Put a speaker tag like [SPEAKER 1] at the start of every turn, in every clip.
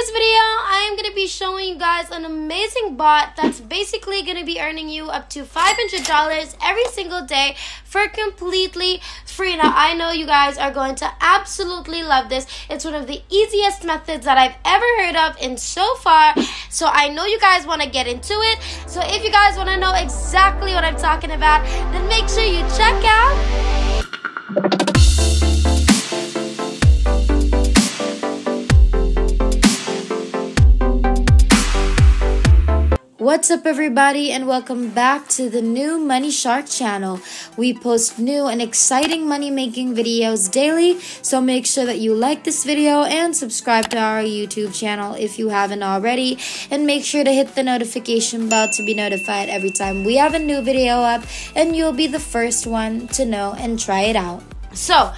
[SPEAKER 1] today's video, I am going to be showing you guys an amazing bot that's basically going to be earning you up to $500 every single day for completely free. Now, I know you guys are going to absolutely love this. It's one of the easiest methods that I've ever heard of in so far. So I know you guys want to get into it. So if you guys want to know exactly what I'm talking about, then make sure you check out What's up, everybody, and welcome back to the new Money Shark channel. We post new and exciting money making videos daily, so make sure that you like this video and subscribe to our YouTube channel if you haven't already. And make sure to hit the notification bell to be notified every time we have a new video up, and you'll be the first one to know and try it out. So,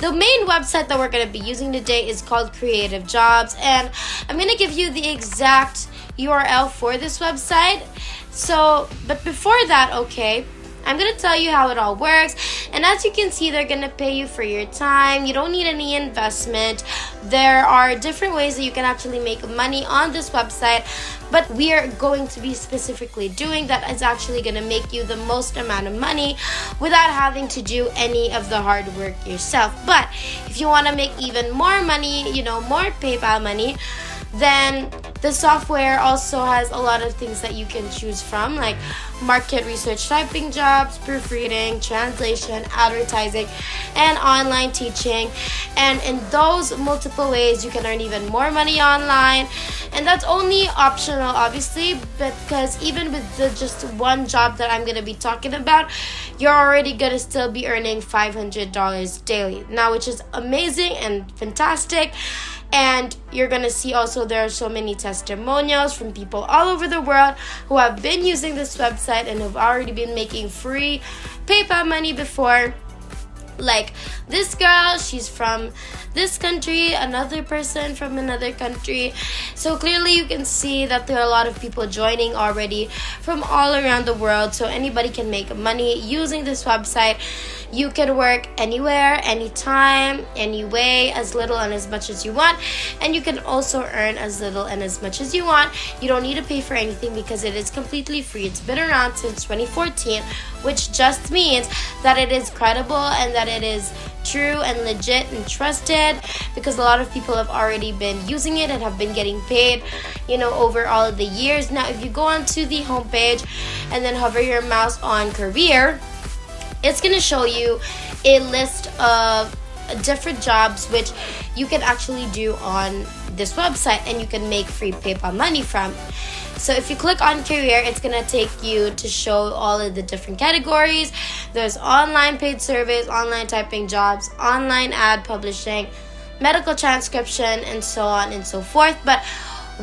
[SPEAKER 1] the main website that we're going to be using today is called Creative Jobs, and I'm going to give you the exact URL for this website. So, but before that, okay, I'm to tell you how it all works. And as you can see, they're to pay you for your time. You don't need any investment. There are different ways that you can actually make money on this website, but we are going to be specifically doing that is actually to make you the most amount of money without having to do any of the hard work yourself. But if you want to make even more money, you know, more PayPal money, then the software also has a lot of things that you can choose from, like market research typing jobs, proofreading, translation, advertising, and online teaching. And in those multiple ways, you can earn even more money online. And that's only optional, obviously, because even with the just one job that I'm gonna be talking about, you're already gonna still be earning $500 daily now, which is amazing and fantastic. And you're gonna see also there are so many testimonials from people all over the world who have been using this website and have already been making free PayPal money before. Like this girl, she's from this country, another person from another country. So clearly, you can see that there are a lot of people joining already from all around the world. So anybody can make money using this website. You can work anywhere, anytime, anyway, as little and as much as you want. And you can also earn as little and as much as you want. You don't need to pay for anything because it is completely free. It's been around since 2014, which just means that it is credible and that it is true and legit and trusted because a lot of people have already been using it and have been getting paid, you know, over all of the years. Now, if you go onto the homepage and then hover your mouse on career, it's going to show you a list of different jobs which you can actually do on this website and you can make free PayPal money from. So if you click on career, it's gonna take you to show all of the different categories. There's online paid service, online typing jobs, online ad publishing, medical transcription, and so on and so forth. But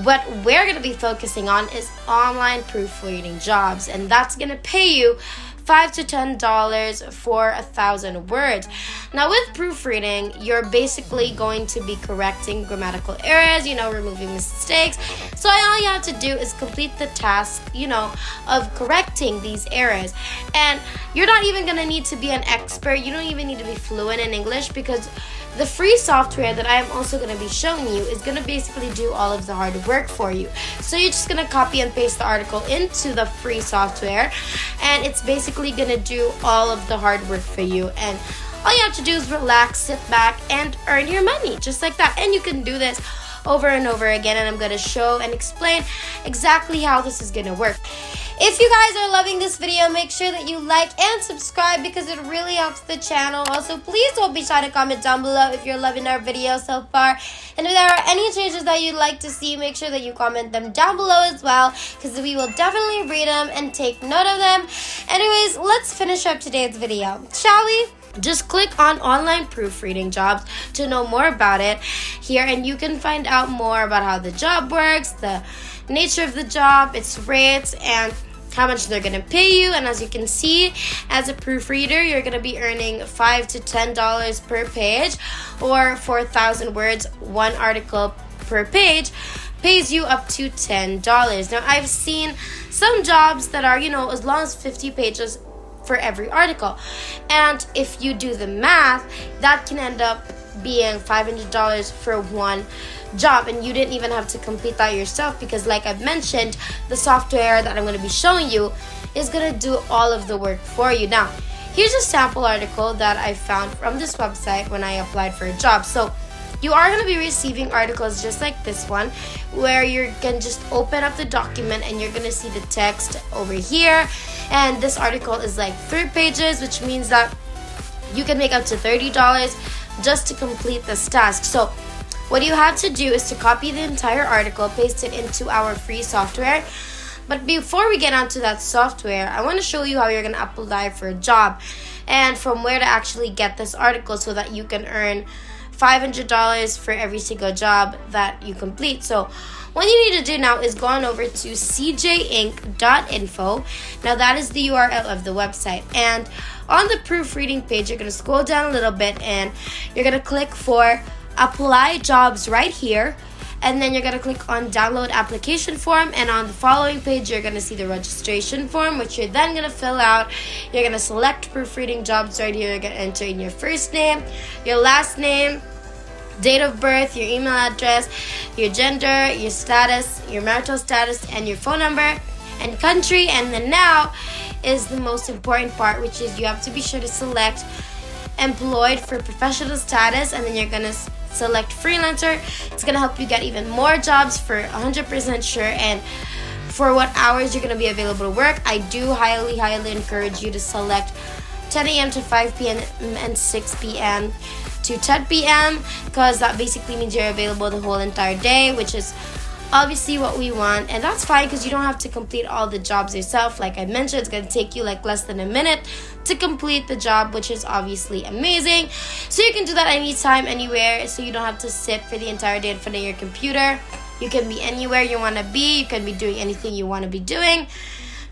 [SPEAKER 1] what we're going to be focusing on is online proofreading jobs, and that's going to pay you five to ten dollars for a thousand words. Now, with proofreading, you're basically going to be correcting grammatical errors, you know, removing mistakes. So, all you have to do is complete the task, you know, of correcting these errors. And you're not even gonna need to be an expert, you don't even need to be fluent in English because the free software that I am also going to be showing you is going to basically do all of the hard work for you. So you're just going to copy and paste the article into the free software and it's basically going to do all of the hard work for you and all you have to do is relax, sit back and earn your money just like that. And you can do this over and over again and I'm to show and explain exactly how this is to work. If you guys are loving this video, make sure that you like and subscribe because it really helps the channel. Also, please don't be shy to comment down below if you're loving our video so far. And if there are any changes that you'd like to see, make sure that you comment them down below as well because we will definitely read them and take note of them. Anyways, let's finish up today's video, shall we? Just click on online proofreading jobs to know more about it here, and you can find out more about how the job works, the nature of the job, its rates, and how much they're gonna pay you. And as you can see, as a proofreader, you're gonna be earning five to ten dollars per page, or four thousand words, one article per page pays you up to $10. Now, I've seen some jobs that are, you know, as long as 50 pages for every article. And if you do the math, that can end up being $500 for one job. And you didn't even have to complete that yourself because like I've mentioned the software that I'm going to be showing you is going to do all of the work for you. Now here's a sample article that I found from this website when I applied for a job. So you are going to be receiving articles just like this one where you can just open up the document and you're going to see the text over here and this article is like three pages which means that you can make up to $30 just to complete this task so what you have to do is to copy the entire article, paste it into our free software. But before we get onto that software, I want to show you how you're going to apply for a job and from where to actually get this article so that you can earn $500 for every single job that you complete. So, what you need to do now is go on over to cjinc.info. Now, that is the URL of the website. And on the proofreading page, you're going to scroll down a little bit and you're going to click for apply jobs right here and then you're going to click on download application form and on the following page you're going to see the registration form which you're then going to fill out. You're going to select proofreading jobs right here. You're going to enter in your first name your last name date of birth your email address your gender your status your marital status and your phone number and country. And then now is the most important part which is you have to be sure to select employed for professional status. And then you're going to select freelancer. It's gonna help you get even more jobs for 100% sure and for what hours you're gonna be available to work. I do highly, highly encourage you to select 10 a.m. to 5 p.m. and 6 p.m. to 10 p.m. because that basically means you're available the whole entire day, which is obviously what we want and that's fine because you don't have to complete all the jobs yourself. Like i mentioned it's going to take you like less than a minute to complete the job which is obviously amazing. So you can do that anytime anywhere so you don't have to sit for the entire day in front of your computer. You can be anywhere you want to be. You can be doing anything you want to be doing.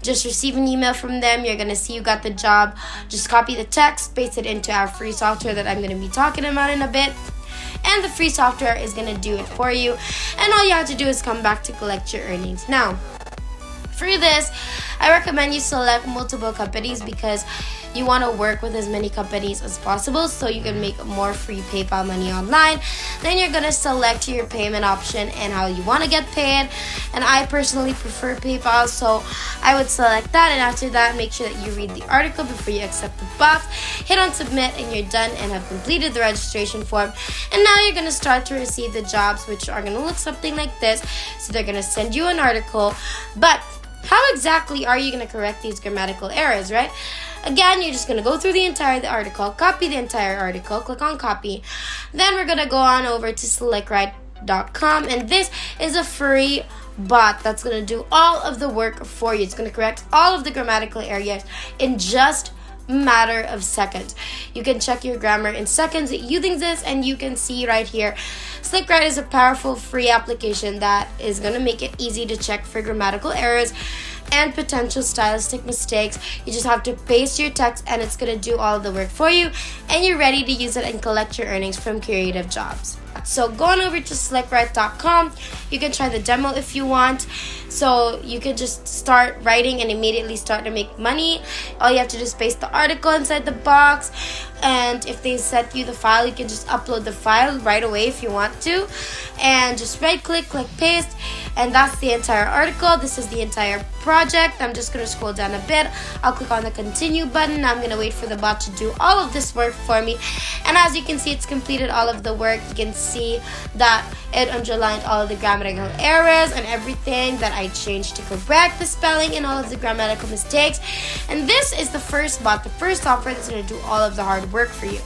[SPEAKER 1] Just receive an email from them. You're gonna see you got the job. Just copy the text, paste it into our free software that I'm gonna be talking about in a bit and the free software is to do it for you. And all you have to do is come back to collect your earnings. Now, for this, I recommend you select multiple companies because you want to work with as many companies as possible so you can make more free PayPal money online. Then you're going to select your payment option and how you want to get paid. And I personally prefer PayPal, so I would select that. And after that, make sure that you read the article before you accept the box. Hit on submit, and you're done and have completed the registration form. And now you're going to start to receive the jobs, which are going to look something like this. So they're going to send you an article, but how exactly are you going to correct these grammatical errors, right? Again, you're just going to go through the entire article, copy the entire article, click on copy. Then we're going to go on over to slickwrite.com and this is a free bot that's going to do all of the work for you. It's going to correct all of the grammatical errors in just matter of seconds. You can check your grammar in seconds using this and you can see right here SlickWrite is a powerful free application that is going to make it easy to check for grammatical errors and potential stylistic mistakes. You just have to paste your text and it's going to do all the work for you and you're ready to use it and collect your earnings from creative jobs. So go on over to slickwrite.com. You can try the demo if you want. So you can just start writing and immediately start to make money. All you have to do is paste the article inside the box. And if they set you the file, you can just upload the file right away if you want to. And just right click, click paste. And that's the entire article. This is the entire project. I'm just going to scroll down a bit. I'll click on the continue button. I'm going to wait for the bot to do all of this work for me. And as you can see, it's completed all of the work. You can see that it underlined all of the grammatical errors and everything that I changed to correct the spelling and all of the grammatical mistakes. And this is the first bot, the first software that's going to do all of the hard work for you.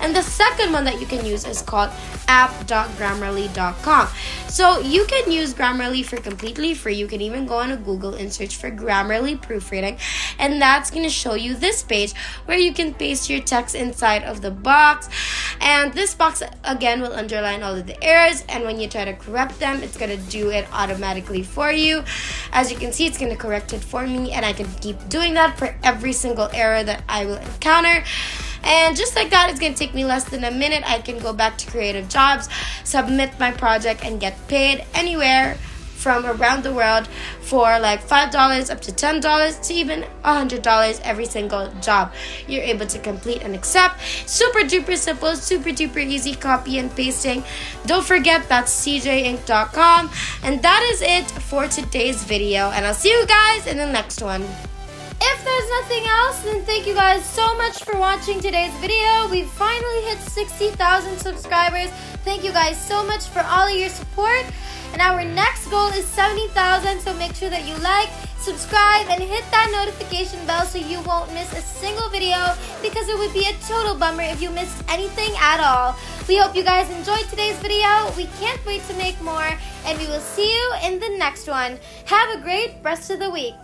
[SPEAKER 1] And the second one that you can use is called app.grammarly.com. So you can use Grammarly for completely free. You can even go on a Google and search for Grammarly proofreading, and that's going to show you this page where you can paste your text inside of the box. And this box again will underline all of the errors, and when you try to correct them, it's going to do it automatically for you. As you can see, it's going to correct it for me, and I can keep doing that for every single error that I will encounter. And just like that, it's gonna take me less than a minute. I can go back to creative jobs, submit my project, and get paid anywhere
[SPEAKER 2] from around the world for like $5 up to $10 to even $100 every single job you're able to complete and accept. Super duper simple, super duper easy copy and pasting. Don't forget that's cjinc.com. And that is it for today's video. And I'll see you guys in the next one.
[SPEAKER 1] If there's nothing else, then thank you guys so much for watching today's video. We've finally hit 60,000 subscribers. Thank you guys so much for all of your support. And our next goal is 70,000, so make sure that you like, subscribe, and hit that notification bell so you won't miss a single video because it would be a total bummer if you missed anything at all. We hope you guys enjoyed today's video. We can't wait to make more, and we will see you in the next one. Have a great rest of the week.